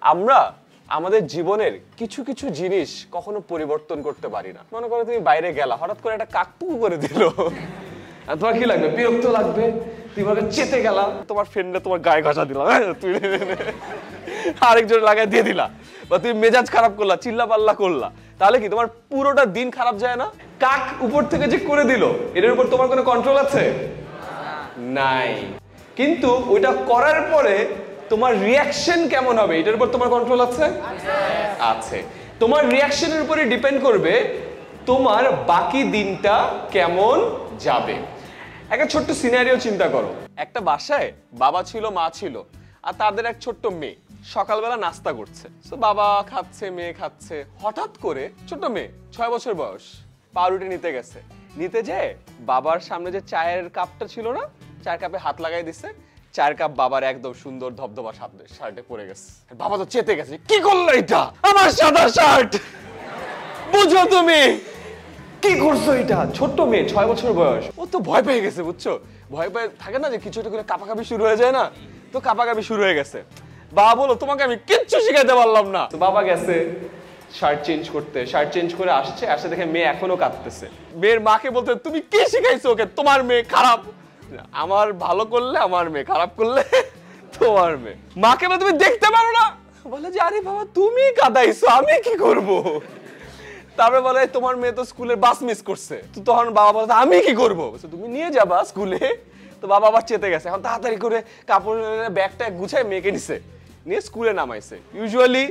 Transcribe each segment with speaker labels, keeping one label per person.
Speaker 1: আমরা আমাদের জীবনের কিছু কিছু জিনিস কখনো পরিবর্তন করতে পারি না। মনে করো তুমি বাইরে গেলা হঠাৎ করে একটা কাকপুকু করে দিল। তোমার কি লাগবে? বিরক্ত লাগবে? তুমি চেতে গেলা। তোমার ফ্রেন্ডে তোমার গায়ে ঘষা দিলা। তুই আরেকজন লাগায় দিয়ে দিলা। বা তুমি মেজাজ খারাপ করলা চিল্লা পাল্লা করলা। তাহলে কি তোমার পুরোটা দিন খারাপ যায় না? কাক উপর থেকে যে করে দিল এটার উপর তোমার কোনো কন্ট্রোল আছে? নাই। কিন্তু ওইটা করার পরে তোমার রিয়াকশন কেমন হবে? এটার উপর তোমার কন্ট্রোল আছে? আছে। তোমার রিয়াকশনের উপরে ডিপেন্ড করবে তোমার বাকি দিনটা কেমন যাবে। একটা ছোট্ট সিনারিও চিন্তা করো। একটা বাসায় বাবা ছিল, মা ছিল, আর তাদের এক ছোট্ট মেয়ে। সকালবেলা নাস্তা করছে। তো বাবা খাচ্ছে, মেয়ে খাচ্ছে। হঠাৎ করে ছোট্ট মেয়ে, ছয় বছর বয়স, পাউরুটি নিতে গেছে। নিতে যেয়ে বাবার সামনে যে চায়ের কাপটা ছিল না, চায়ের কাপে হাত লাগাই দিছে। চায়ের কাপ বাবার একদম সুন্দর ধবধবা শার্টে পরে গেছে। বাবা তো চেতে গেছে কি করল এটা? আমার সাদা শার্ট! বুঝো তুমি। কি করছ এটা? ছোট্ট মেয়ে ছয় বছর বয়স। ও তো ভয় পেয়ে গেছে বুঝছ? ভয় পেয়ে থাকে না যে কিছু একটা করে কাপাকাপি শুরু হয়ে যায় না? তো কাপাকাপি শুরু হয়ে গেছে। বাবা বলো তোমাকে আমি কিচ্ছু শিখাইতে পারলাম না। তো বাবা গেছে শার্ট চেঞ্জ করতে। শার্ট চেঞ্জ করে আসছে আসে দেখে মেয়ে এখনও কাঁদতেছে। মেয়ের মাকে বলতে তুমি কি শিখাইছো ওকে? তোমার মেয়ে খারাপ। আমার ভালো করলে আমার মেয়ে, খারাপ করলে তোমার মেয়ে। মাকে বলে, তুমি দেখতে পারো না? বলে যে, আরে বাবা, তুমি কাঁদাইছো, আমি কি করব? তারপরে বলে, তোমার মেয়ে তো স্কুলের বাস মিস করছে। তো তখন বাবা বলে, আমি কি করব? তুমি নিয়ে যাবা স্কুলে। তো বাবা আবার চেতে গেছে। এখন তাড়াতাড়ি করে কাপড় ব্যাগটা গুছায় মেয়েকে নিছে। নিয়ে স্কুলে নামাইছে। ইউজুয়ালি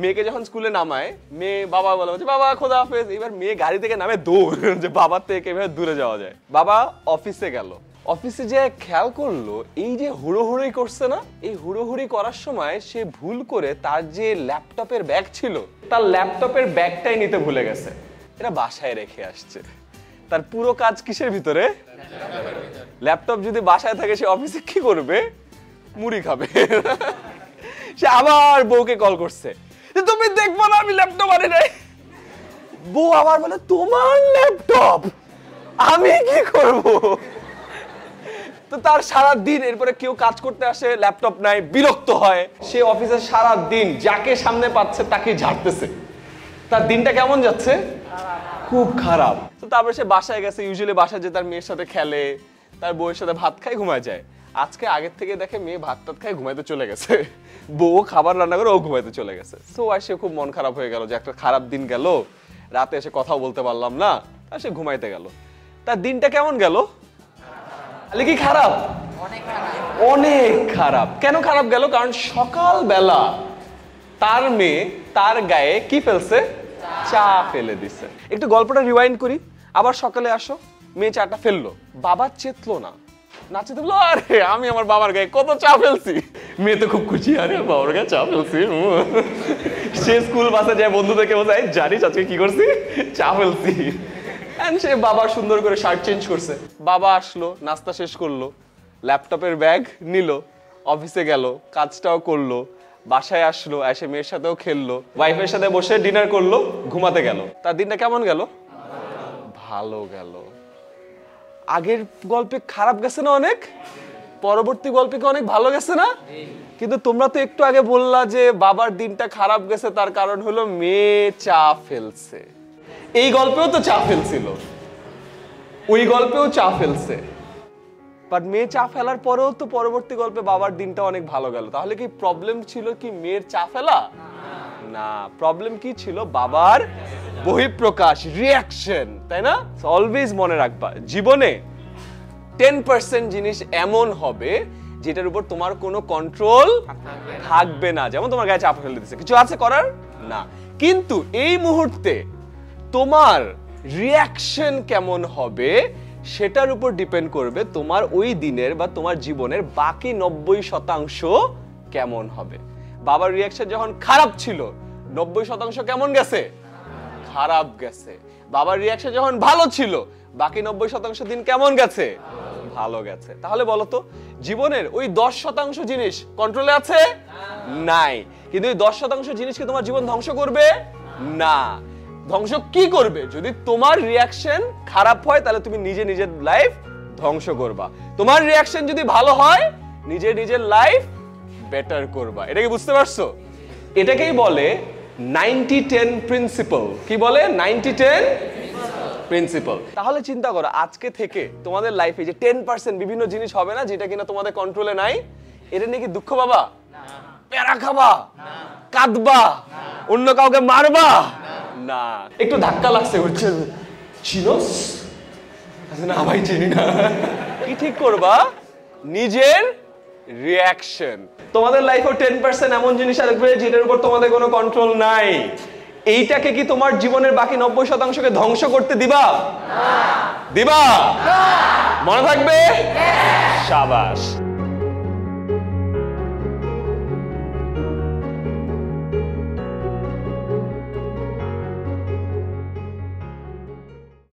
Speaker 1: মেয়েকে যখন স্কুলে নামায়, মেয়ে বাবা বলে যে বাবা, খোদা হাফেজ। এবার মেয়ে গাড়ি থেকে নামে দৌড়, যে বাবার থেকে এভাবে দূরে যাওয়া যায়। বাবা অফিসে গেল। অফিসে যে খেয়াল করল, এই যে হুড়োহুড়ি করছে না, এই হুড়োহুড়ি করার সময় সে ভুল করে তার যে ল্যাপটপের ব্যাগ ছিল, তার ল্যাপটপের ব্যাগটাই নিতে ভুলে গেছে। এটা বাসায় রেখে আসছে। তার পুরো কাজ কিসের ভিতরে? ল্যাপটপ যদি বাসায় থাকে, সে অফিসে কি করবে? মুড়ি খাবে। সে আবার বউকে কল করছে। তুমি দেখব না, আমি ল্যাপটপ আনি নাই। বউ আবার বলে, তোমার ল্যাপটপ? আমি কি করব? তো তার সারা দিন এরপরে কেউ কাজ করতে আসে, ল্যাপটপ নাই, বিরক্ত হয়। সে অফিসে সারা দিন যাকে সামনে পাচ্ছে তাকে ঝাড়তেছে। তার দিনটা কেমন যাচ্ছে? খুব খারাপ। তো তারপরে সে বাসায় গেছে ইউজুয়ালি বাসায় যে তার মেয়ের সাথে খেলে, তার বউয়ের সাথে ভাত খায়, ঘুমায় যায়। আজকে আগের থেকে দেখে মেয়ে ভাত টাত খায়, ঘুমাইতে চলে গেছে। বউ খাবার রান্না করে ও ঘুমাইতে চলে গেছে। সো আর সে খুব মন খারাপ হয়ে গেল যে একটা খারাপ দিন গেল, রাতে এসে কথাও বলতে পারলাম না আর সে ঘুমাইতে গেল। তার দিনটা কেমন গেল? তাহলে কি খারাপ? অনেক খারাপ। কেন খারাপ গেল? কারণ সকালবেলা তার মেয়ে তার গায়ে কি ফেলছে? চা ফেলে দিছে। একটু গল্পটা রিওয়াইন্ড করি। আবার সকালে আসো মেয়ে চাটা ফেলল। বাবা চেতলো না। না চেতে বলল আরে আমি আমার বাবার গায়ে কত চা ফেলছি? মেয়ে তো খুব খুশি আরে বাবার গায়ে চা ফেলছি। সে স্কুল বাসে যায় বন্ধুদেরকে বলছে জানিস আজকে কি করছি? চা ফেলছি। সে বাবা সুন্দর করে শার্ট চেঞ্জ করছে। বাবা আসলো, নাস্তা শেষ করল, ল্যাপটপের ব্যাগ নিল অফিসে গেল, কাজটাও করল, বাসায় আসলো, এসে মেয়ের সাথেও খেললো ওয়াইফের সাথে বসে ডিনার করল, ঘুমাতে গেল। তার দিনটা কেমন গেল? ভালো গেল। আগের গল্পে খারাপ গেছে না অনেক? পরবর্তী গল্পে কি অনেক ভালো গেছে না? কিন্তু তোমরা তো একটু আগে বললা যে বাবার দিনটা খারাপ গেছে, তার কারণ হলো মেয়ে চা ফেলছে। এই গল্পেও তো চা ফেলছিল। ওই গল্পেও চা ফেলছে। বাট মেয়ে চা ফেলার পরেও তো পরবর্তী গল্পে বাবার দিনটা অনেক ভালো গেল। তাহলে কি প্রবলেম ছিল কি মেয়ের চা ফেলা? না প্রবলেম কি ছিল বাবার বহিঃপ্রকাশ রিয়াকশন তাই না? অলওয়েজ মনে রাখবা, জীবনে টেন পার্সেন্ট জিনিস এমন হবে যেটার উপর তোমার কোনো কন্ট্রোল থাকবে না। যেমন তোমার গায়ে চাপ ফেলে দিচ্ছে কিছু আছে করার? না। কিন্তু এই মুহূর্তে তোমার রিয়াকশন কেমন হবে সেটার উপর ডিপেন্ড করবে তোমার ওই দিনের বা তোমার জীবনের বাকি নব্বই শতাংশ কেমন হবে। বাবার রিয়াকশন যখন খারাপ ছিল, নব্বই শতাংশ কেমন গেছে? খারাপ গেছে। বাবার রিয়াকশন যখন ভালো ছিল, বাকি নব্বই শতাংশ দিন কেমন গেছে? ভালো গেছে। তাহলে বলো তো, জীবনের ওই দশ শতাংশ জিনিস কন্ট্রোলে আছে? নাই। কিন্তু ওই দশ শতাংশ জিনিস কি তোমার জীবন ধ্বংস করবে? না। ধ্বংস কি করবে? যদি তোমার রিয়াকশন খারাপ হয় তাহলে তুমি নিজে নিজের লাইফ ধ্বংস করবা। তোমার রিয়াকশন যদি ভালো হয় নিজে নিজের লাইফ বেটার করবা। এটা কি বুঝতে পারছ? এটাকেই বলে নাইনটি টেন প্রিন্সিপাল কি বলে? নাইনটি টেন প্রিন্সিপাল তাহলে চিন্তা করো আজকে থেকে তোমাদের লাইফে যে টেন পার্সেন্ট বিভিন্ন জিনিস হবে না যেটা কিনা তোমাদের কন্ট্রোলে নাই এটা নিয়ে কি দুঃখ পাবা? প্যারা খাবা? কাঁদবা? অন্য কাউকে মারবা? না। একটু ধাক্কা লাগছে হচ্ছে চিনোস? না? ভাই চিনি না। কি ঠিক করবা? নিজের রিয়াকশন তোমাদের লাইফে টেন পার্সেন্ট এমন জিনিস আসবে যেটার উপর তোমাদের কোনো কন্ট্রোল নাই। এইটাকে কি তোমার জীবনের বাকি নব্বই শতাংশকে ধ্বংস করতে দিবা? দিবা? মনে থাকবে? সাবাস।